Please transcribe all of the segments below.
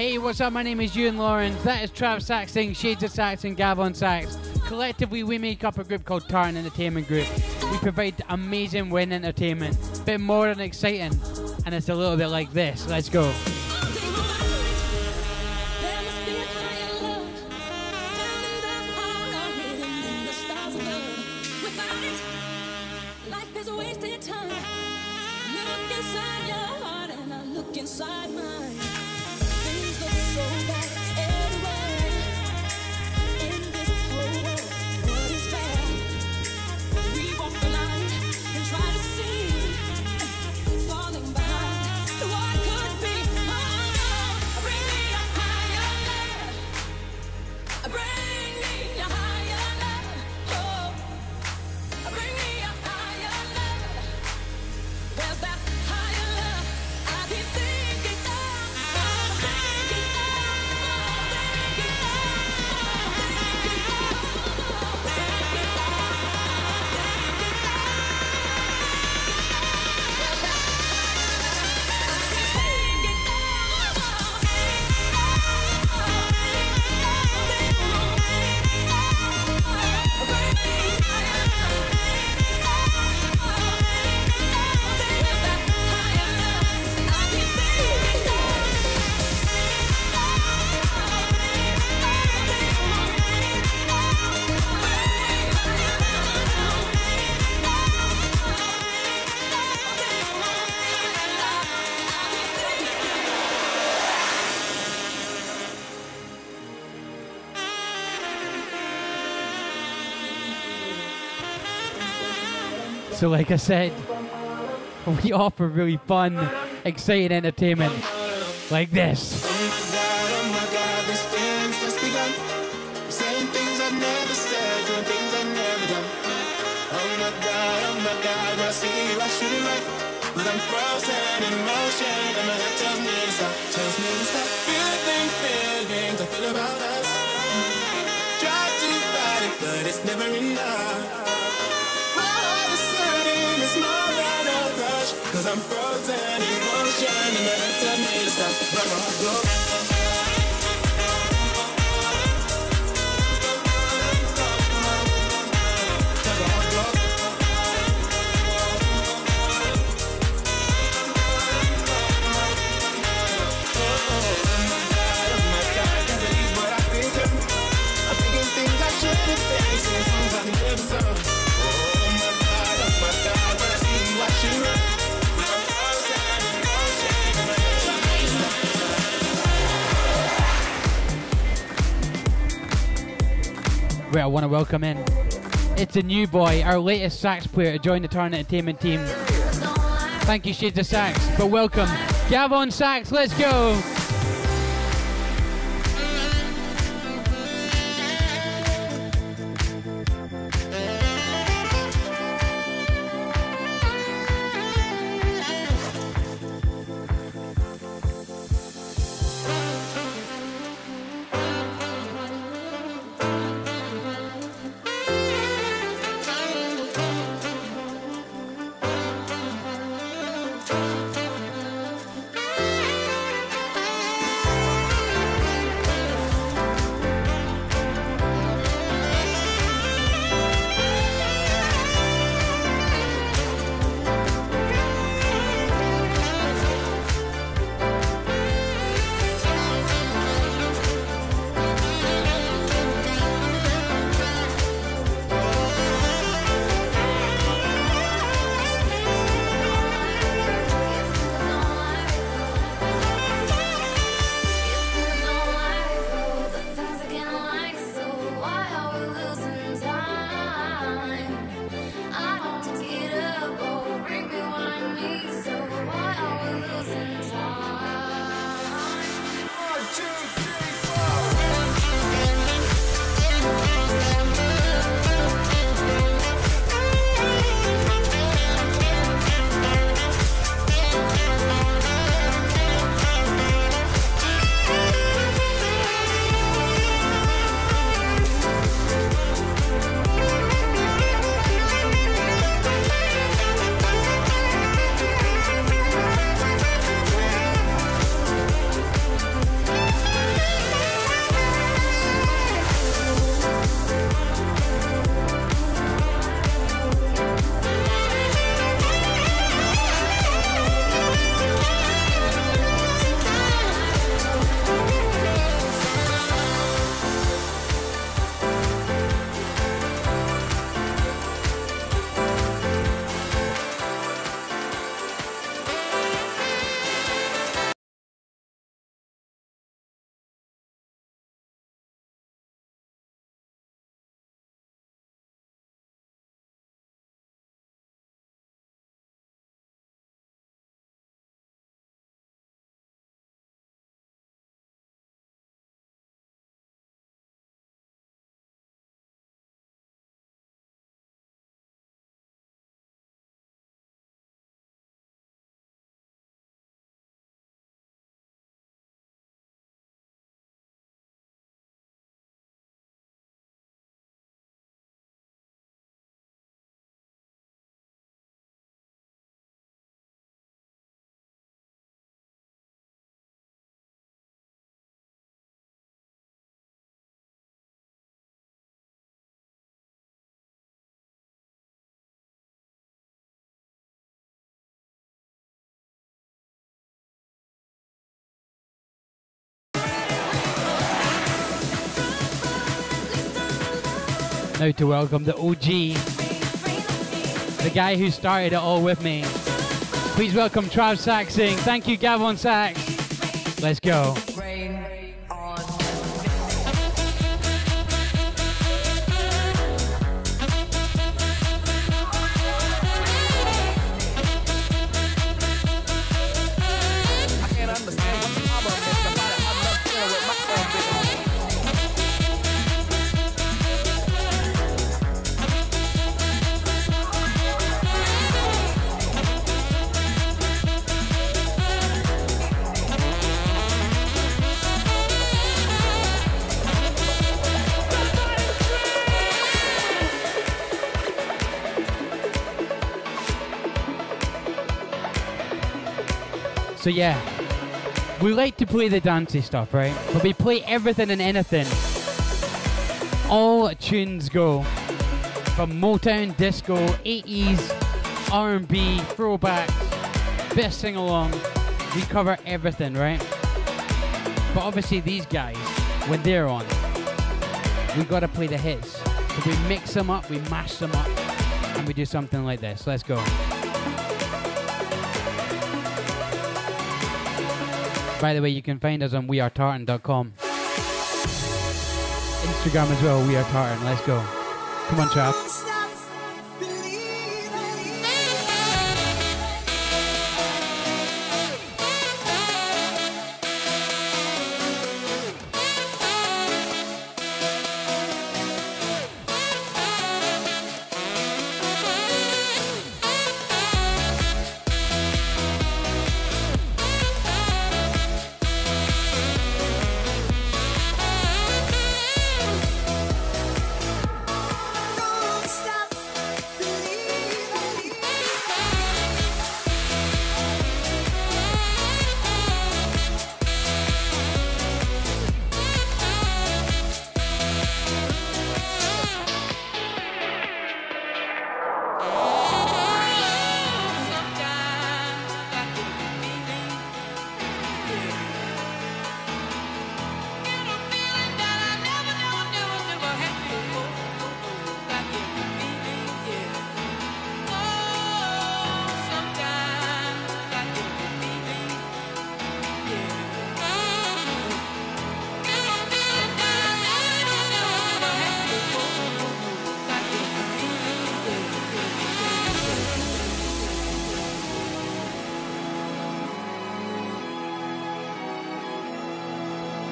Hey, what's up? My name is Euan Lawrence. That is Trav Saxingh, Shades of Sax, and Gav on Sax. Collectively, we make up a group called Tartan Entertainment Group. We provide amazing win entertainment, bit more than exciting, and it's a little bit like this. Let's go. So, like I said, we offer really fun, exciting entertainment like this. But I'm I'm frozen in motion. And head tells me to stop But my heart goes where I want to welcome in. It's a new boy, our latest sax player to join the Tartan Entertainment team. Thank you, Shades of Sax, but welcome, Gav on Sax. Let's go. Now to welcome the OG, the guy who started it all with me. Please welcome Trav Saxingh. Thank you, Gav on Sax. Let's go. So yeah, we like to play the dancey stuff, right? But we play everything and anything. All tunes go from Motown, disco, 80s, R&B, throwbacks, of sing-along. We cover everything, right? But obviously these guys, when they're on, we gotta play the hits. So we mix them up, we mash them up, and we do something like this. Let's go. By the way, you can find us on wearetartan.com. Instagram as well, we are tartan. Let's go. Come on, chap.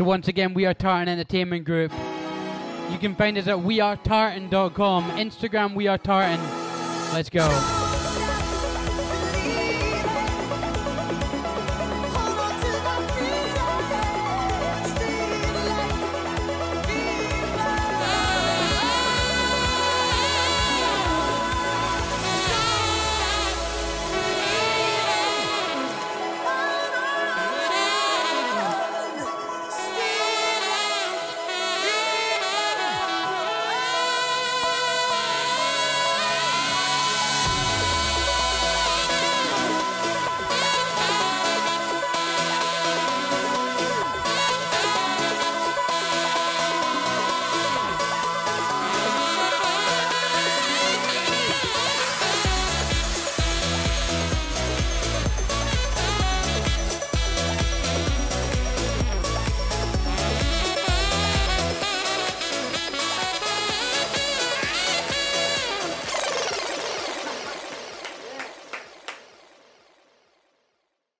So once again, we are Tartan Entertainment Group. You can find us at wearetartan.com, Instagram we are Tartan. Let's go.